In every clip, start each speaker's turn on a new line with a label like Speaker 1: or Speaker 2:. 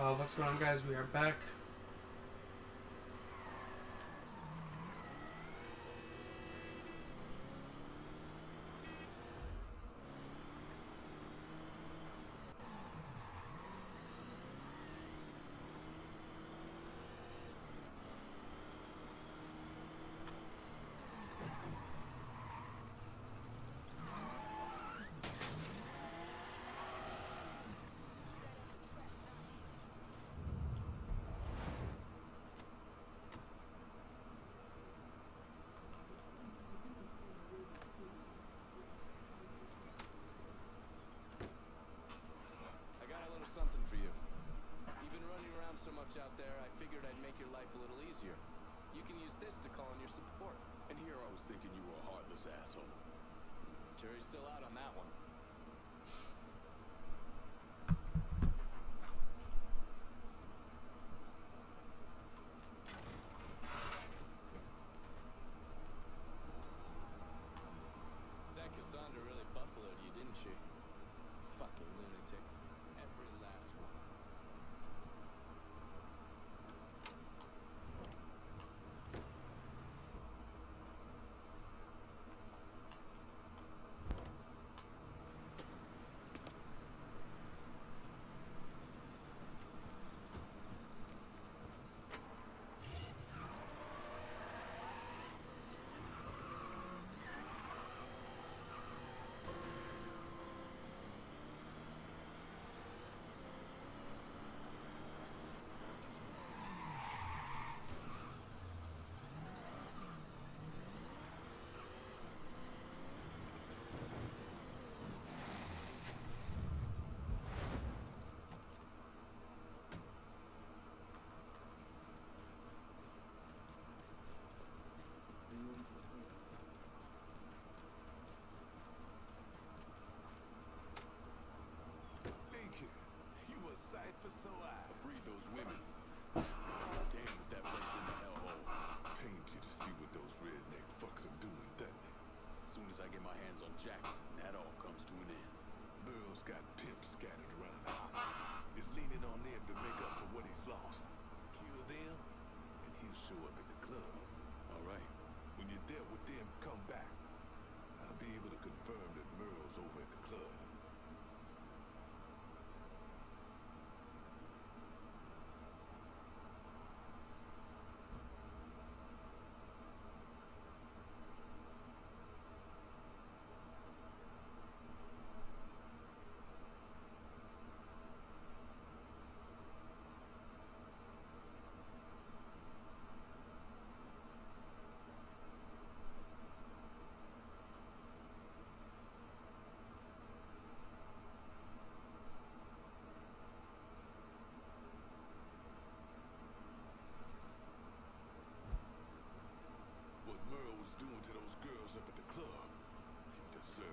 Speaker 1: Uh, what's going on, guys? We are back.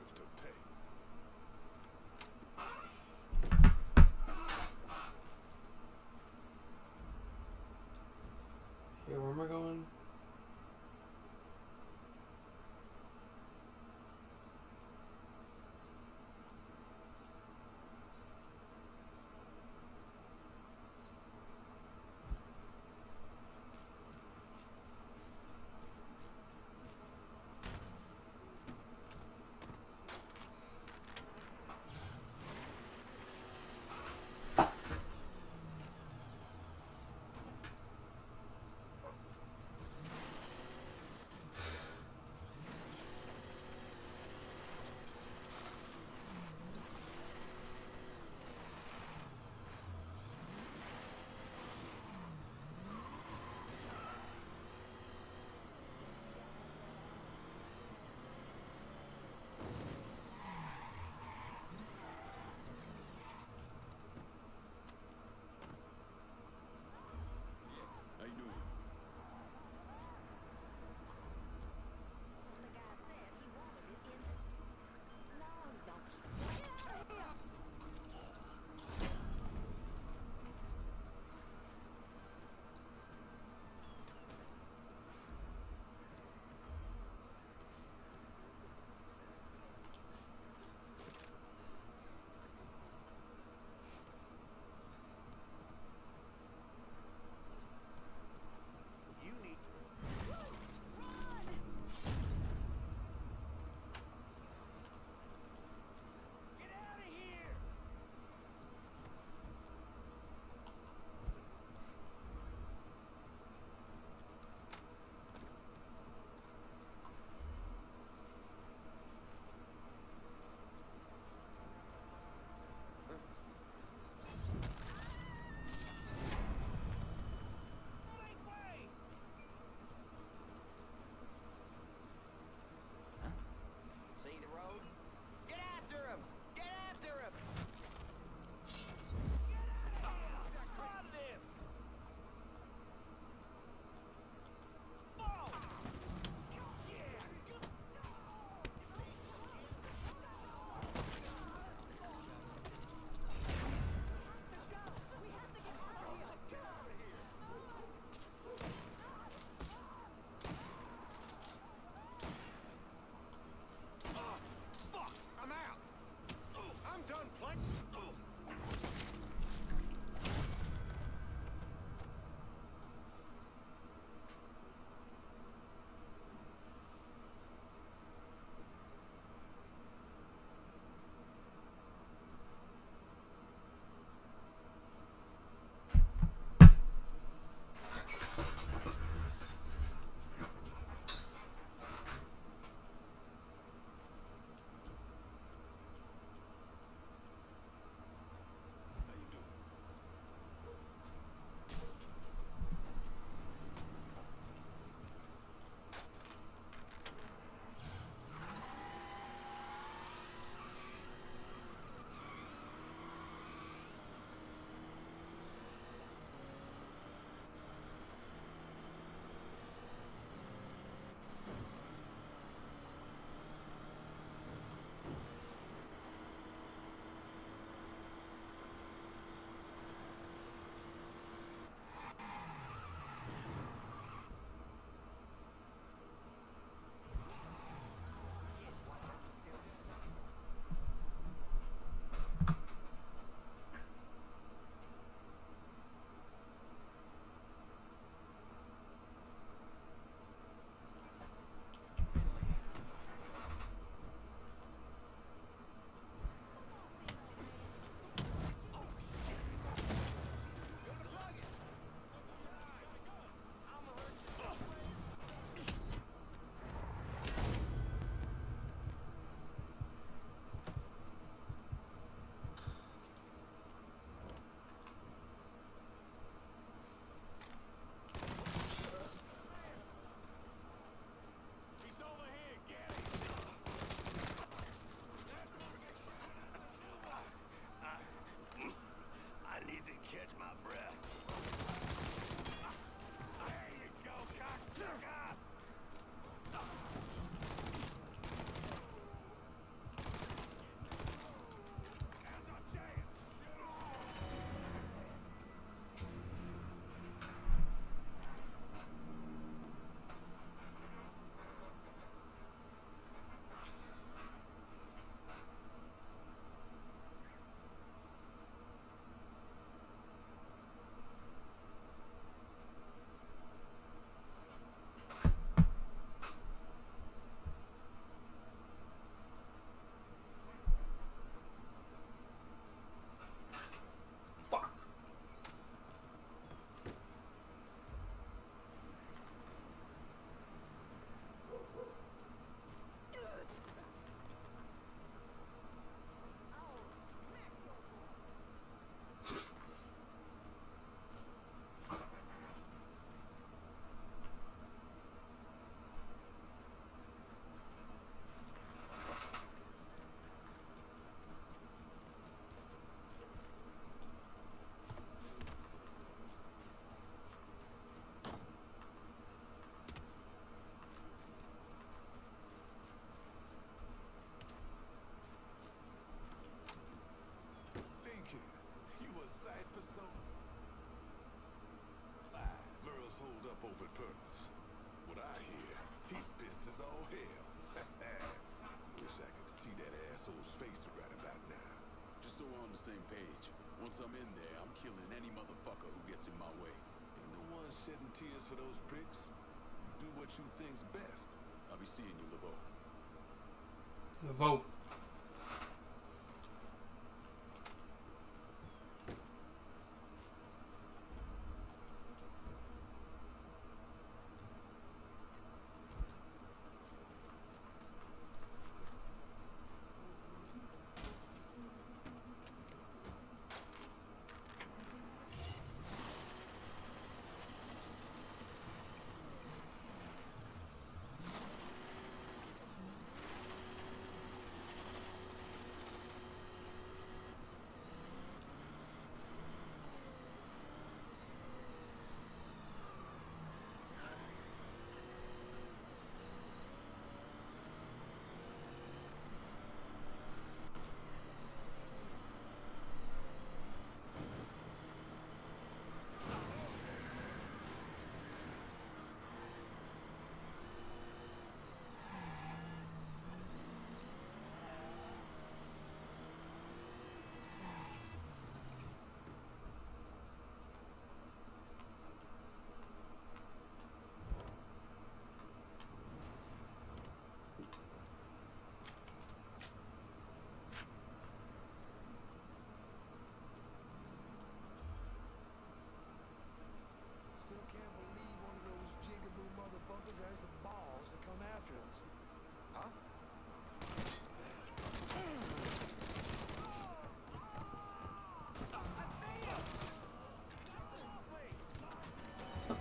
Speaker 2: have to
Speaker 3: pay.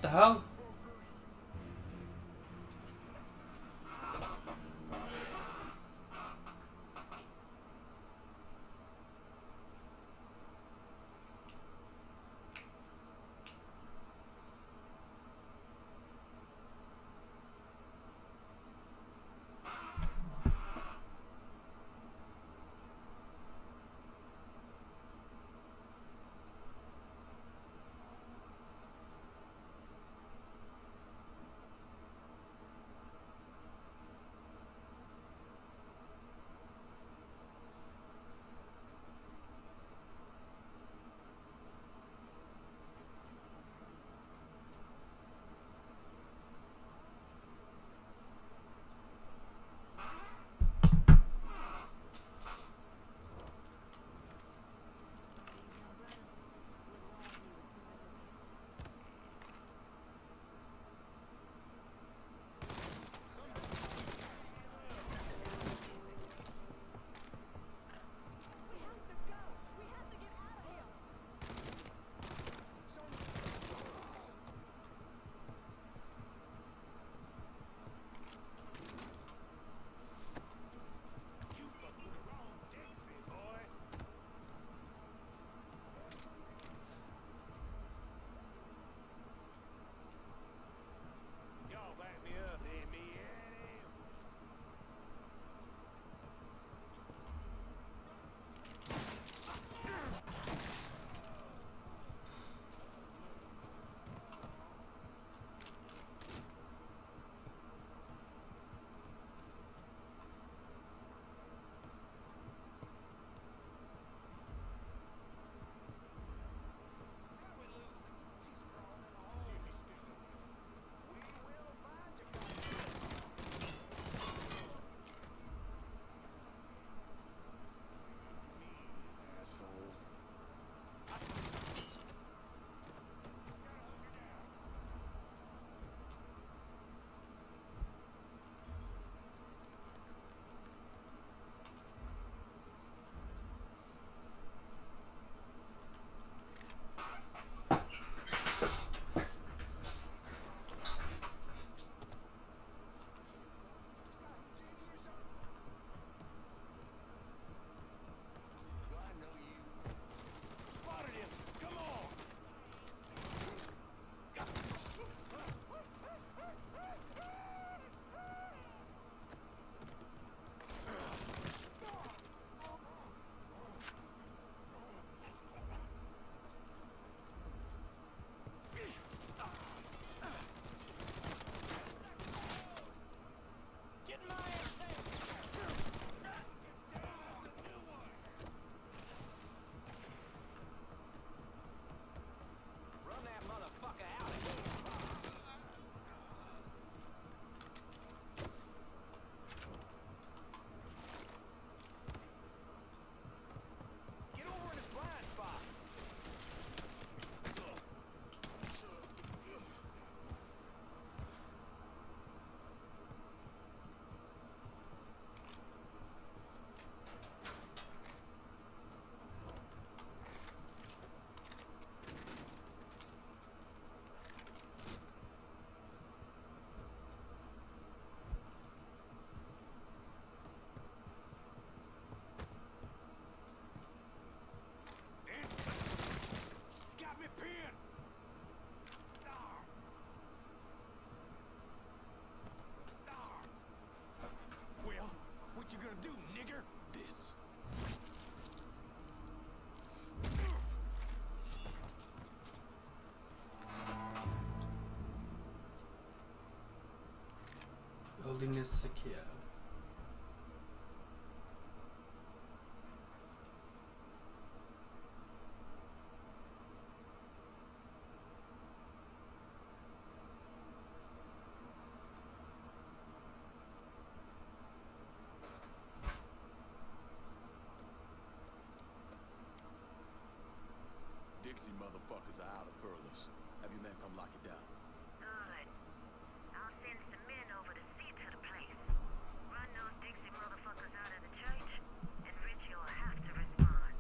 Speaker 3: The
Speaker 4: hell? Is secure.
Speaker 1: Dixie motherfuckers are out of Perlis. Have your men come lock it down.
Speaker 5: Good. I'll send some men over to see to the place. Run those Dixie motherfuckers out of the church, and Richie will have to respond.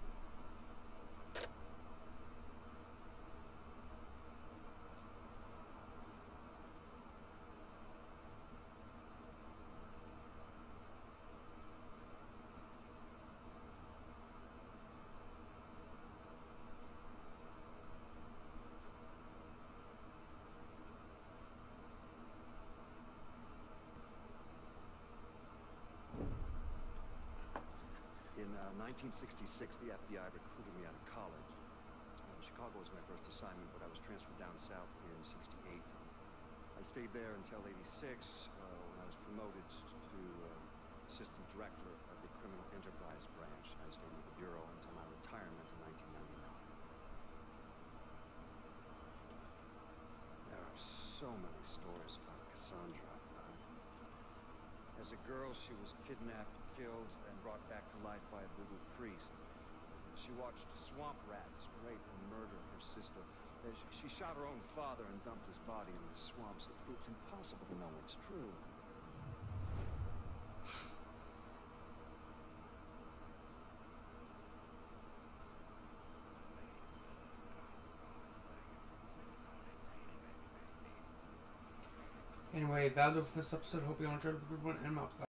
Speaker 6: In uh, 1966, the FBI recruited me out of college. Uh, Chicago was my first assignment, but I was transferred down south in 68. I stayed there until 86, uh, when I was promoted to uh, assistant director of the criminal enterprise branch. I stayed with the bureau until my retirement in 1999. There are so many stories about Cassandra. Uh, as a girl, she was kidnapped, killed, and brought back to life by a voodoo priest. She watched swamp rats rape and murder her sister. She, shot her own father and dumped his body in the swamps. It's impossible to know what's true.
Speaker 4: Anyway, do for this episode. Hope you all enjoyed it, everyone, and I'm out.